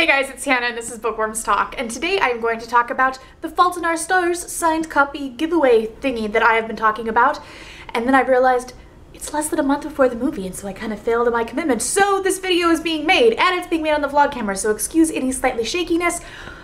Hey guys, it's Hannah and this is Bookworms Talk, and today I'm going to talk about The Fault in Our Stars signed copy giveaway thingy that I have been talking about, and then I realized it's less than a month before the movie, and so I kind of failed in my commitment. So this video is being made, and it's being made on the vlog camera, so excuse any slightly shakiness,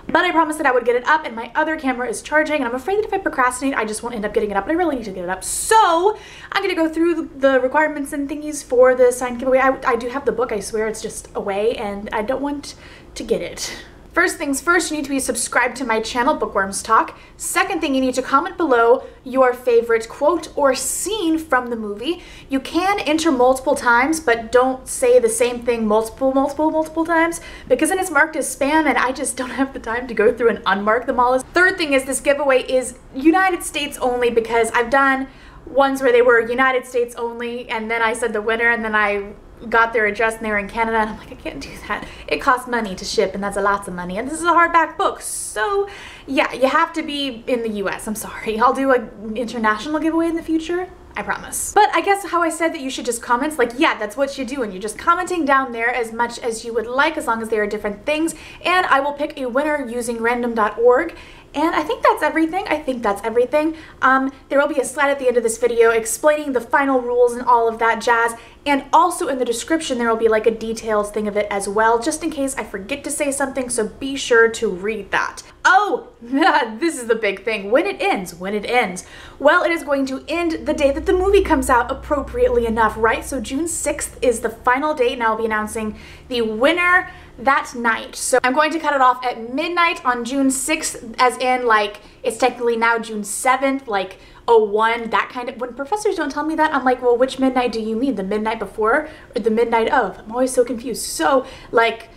but I promised that I would get it up, and my other camera is charging, and I'm afraid that if I procrastinate, I just won't end up getting it up, but I really need to get it up. So I'm gonna go through the requirements and thingies for the signed giveaway. I, I do have the book, I swear, it's just away, and I don't want to get it. First things first, you need to be subscribed to my channel, Bookworms Talk. Second thing, you need to comment below your favorite quote or scene from the movie. You can enter multiple times, but don't say the same thing multiple, multiple, multiple times, because then it's marked as spam and I just don't have the time to go through and unmark them all. Third thing is this giveaway is United States only because I've done ones where they were United States only and then I said the winner and then I got their address and they were in Canada and I'm like, I can't do that. It costs money to ship and that's a lots of money. And this is a hardback book. So yeah, you have to be in the US. I'm sorry. I'll do an international giveaway in the future. I promise. But I guess how I said that you should just comment, like, yeah, that's what you do, and you're just commenting down there as much as you would like, as long as they are different things, and I will pick a winner using random.org, and I think that's everything. I think that's everything. Um, there will be a slide at the end of this video explaining the final rules and all of that jazz. And also in the description, there will be like a details thing of it as well, just in case I forget to say something. So be sure to read that. Oh, this is the big thing. When it ends, when it ends. Well, it is going to end the day that the movie comes out appropriately enough, right? So June 6th is the final date and I'll be announcing the winner that night. So I'm going to cut it off at midnight on June 6th, as in like, it's technically now June 7th, like 01, that kind of, when professors don't tell me that, I'm like, well, which midnight do you mean? The midnight before or the midnight of? I'm always so confused. So like,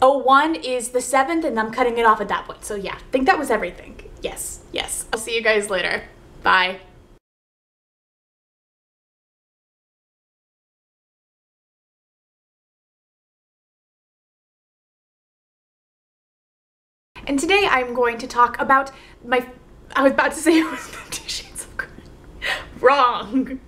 01 is the 7th and I'm cutting it off at that point. So yeah, I think that was everything. Yes, yes. I'll see you guys later. Bye. And today I'm going to talk about my, I was about to say it was Wrong.